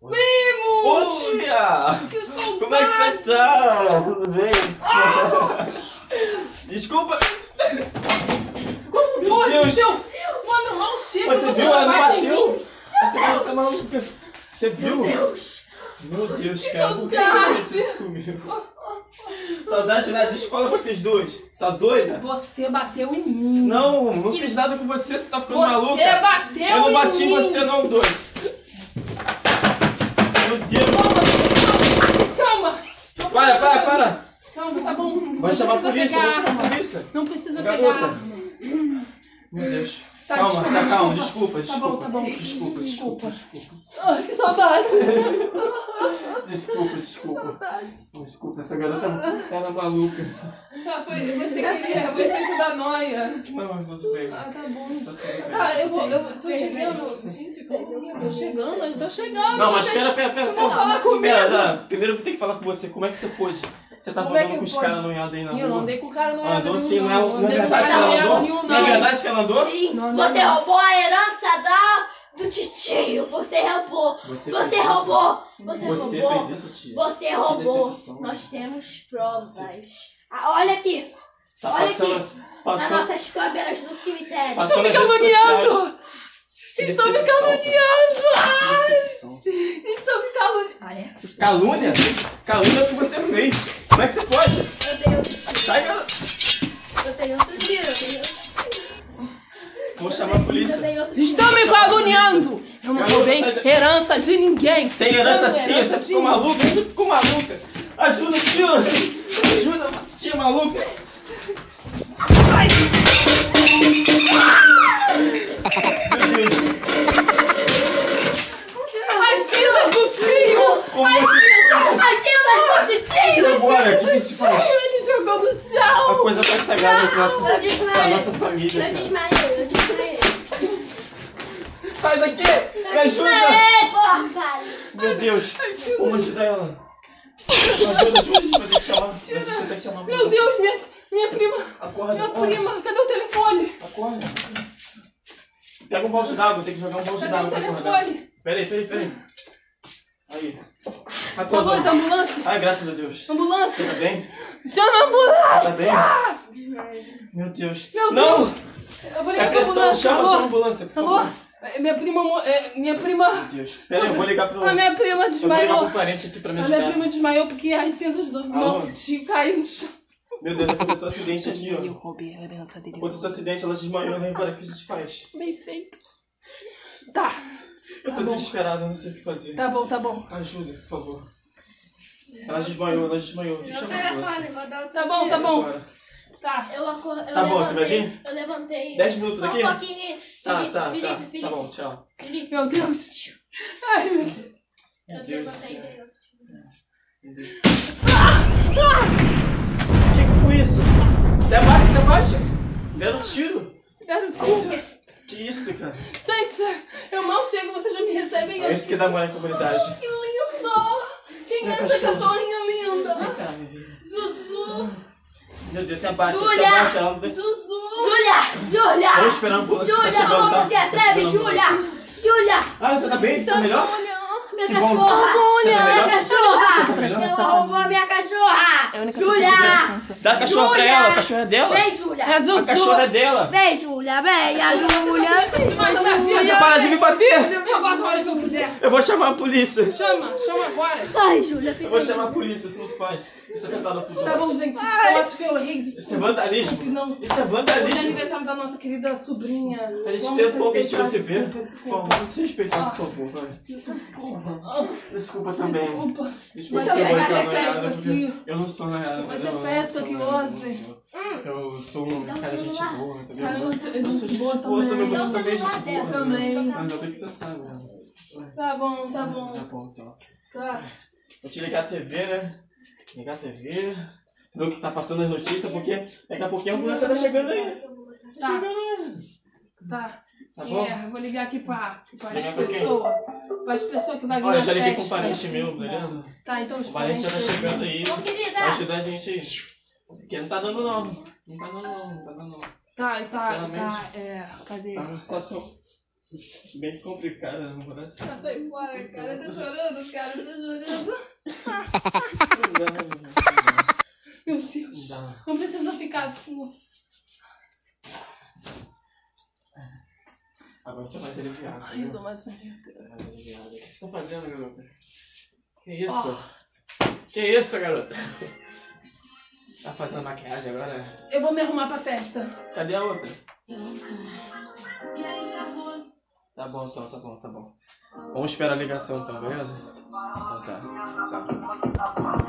Primo! Ô tia! Que saudade! Como é que você tá? Tudo bem? Desculpa! Como pode, Deus. seu... Mano, mal chega, Você você viu? Ela bateu! Essa garota maluca! Você viu? Meu Deus! Meu Deus, cara, por que você fez isso comigo? Saudade nada de escola vocês dois? Sua doida? Você bateu em mim. Não, não fiz nada com você, você tá ficando Você maluca. bateu Eu não em bati em mim. você não, doido. Meu Deus. Calma. Não Para, para, para. Calma, tá bom. Vai chamar a polícia, pegar vai chamar a polícia. Não precisa Garota. pegar. Meu Deus. Tá, Calma, desculpa, tá, calma, desculpa. desculpa, Tá bom, desculpa. tá bom. Desculpa, desculpa, desculpa. Ai, que saudade. Desculpa, desculpa. saudade. Desculpa, essa garota era maluca. Tá, foi, você queria o efeito da noia. Não, mas tudo bem. Ah, tá bom. Tá bem. Tá, eu vou, eu tô chegando. Gente, como eu tô chegando, eu tô chegando. Não, mas pera, pera, pera. Não vou falar comigo. Pera. Primeiro eu vou ter que falar com você. Como é que você pôde? Você Como é andando que com os caras noiados aí na Eu não rua? andei com o cara no Andou nenhum, sim, não é, não é andei com verdade que cara ela no andou? nenhum, Não é verdade que ela andou? Sim, Não, não, você não. roubou a herança da, do titio. Você roubou. Você Você, roubou. Você, Você roubou. fez isso, tia? Você roubou. decepção. Nós temos provas. Ah, olha aqui. Tá olha passando. aqui. Nas Passando. nossas câmeras do cemitério. Estão me nas caluniando! Estão me caluniando! Decepção. Estão me caluniando! É? Calúnia? Calúnia é o que você fez. Como é que você pode? Eu tenho outro tiro. Sai, cara. Eu tenho outro tiro. Eu tenho outro tiro. Vou chamar a polícia. tenho. Estão me caluniando! Eu não roubei da- herança de ninguém! Tem herança Não, sim, herança você ficou maluca, você ficou maluca. Ajuda, tio. Ajuda, tia maluca. Coisa mais sagrada pra nossa, pra nossa família, Eu cara. desmaiei. Eu desmaiei. Sai daqui! Me ajuda! Desmaiei, porcaria. Meu Deus, vamos ajudar ela. Ajuda, ajuda, vai ter que chamar. A gente vai ter que chamar a Meu. Deus, minha, minha prima! Acorda, Minha acorda. prima! Cadê o telefone? Acorda. Pega um balde d'água, tem que jogar um balde d'água pra acordar. Peraí, peraí, peraí. Aí. Por favor, da Acorda. ambulância! Ai, graças a Deus. Você Ambulância! tá bem? Chama a ambulância! Tá bem? Meu Deus. Meu Não! Deus! Eu vou É ligar pra pressão, ambulância! chama, Alô? chama a ambulância. por Alô? favor. É, Minha prima. é, Minha prima. Meu Deus. Peraí, eu vou ligar pro. A minha prima Eu vou ligar desmaiou. pro parente aqui pra me A minha ajudar. prima desmaiou porque as cinzas do nosso tio caíram no chão. Meu Deus, aconteceu um acidente aqui, Eu ó. roubei a herança dele. Aconteceu um acidente, ela desmaiou, né? Agora o que a gente faz? Bem feito. Tá. Eu tô Tá bom. desesperado, eu não sei o que fazer. Tá bom, tá bom. Ajuda, por favor. Ela desmaiou, ela desmaiou. Deixa eu chamar a ambulância. vou dar outro Tá bom, tá bom. Agora. Tá. Eu acor... eu Tá bom, você vai vir? Eu levantei. Dez minutos Só aqui? um pouquinho. Tá, Felipe, tá, Felipe, tá. Felipe, Tá bom, tchau. Felipe. Meu Deus. Ai, meu Deus. Eu Meu Deus do levantei. tiro. Meu Deus. O que, que foi isso? Você abaixa, você abaixa. Deram um tiro. Deram tiro. Que isso, cara? Gente, eu mal chego, vocês já me recebem É isso assim. que dá moral na comunidade. Que lindo! Quem é Meu essa cachorrinha Vem linda? cá, meu Deus. Zuzu! Meu Deus, você abaixa, você Júlia! abaixa. Ela. Zuzu! Júlia! Júlia! Vamos esperar a ambulância. tá Júlia, chegando, como tá? você Tá atreve, Júlia? Júlia! Ah, você tá bem? Tá melhor? Minha Que cachorra! Sônia! Você tá Minha cachorra! Ela roubou família. a minha cachorra! É a única Júlia! Dá a cachorra pra Júlia! ela, a cachorra é dela. Vem, Júlia! É a cachorra é dela. Vem, Júlia! Vem, a Júlia! Minha vida! Para de me bater. Eu bato a hora que eu quiser! Eu vou chamar a polícia. Chama, chama agora! Ai, Júlia, Eu fica vou aí. chamar a polícia, isso não faz. Isso é tentado por Tá bom, gente, eu acho que eu errei. Isso é vandalismo. Não. Isso é Hoje é vandalismo. aniversário da nossa querida sobrinha. A gente Vamos tentou que a gente respeitar. receber. Desculpa, Por desculpa. favor, se respeitar, por favor. vai. Desculpa. Desculpa também. Desculpa. Desculpa Vai também vai pela ter festa aqui. Eu não sou noiada. Vai entendeu? ter Eu festa aqui hoje. Eu sou- Eu um cara gente boa, entendeu? Cara, Eu eu sou- eu sou gente boa também. você Dá o também é gente boa. né? Também. Mas ainda bem que você sabe, né? Tá bom, tá Tá bom. bom, então. Tá. Vou te ligar a TV, né? Ligar a TV. Ver o que tá passando as notícias, porque daqui a pouquinho a ambulância tá chegando aí. Tá Tá. chegando aí. Tá. Tá bom? É, vou ligar aqui pra, pra as Ligar pra quem? pessoas. Para as pessoas que vai vir Olha, eu já liguei com um festa. parente meu, beleza? Tá, então os O parente já tá parentes- chegando aí. Ô, querida! Vai ajudar a gente aí. Porque não tá dando não. Não tá dando não, não tá dando não. Tá, tá, tá. É, cadê? Tá numa situação bem complicada, não parece? Ah, sai fora, cara. Tá chorando, cara. Tá chorando. Meu Deus. Não precisa ficar assim. Agora você mais aliviado. Ai, eu viu? dou mais. Tá mais aliviado. O que você tá fazendo, garota? Que isso? Que isso, garota? Tá fazendo maquiagem agora? Eu vou me arrumar pra festa. Cadê a outra? Tá bom, então, tá bom, tá bom. Vamos esperar a ligação então, beleza? Então tá. Tchau.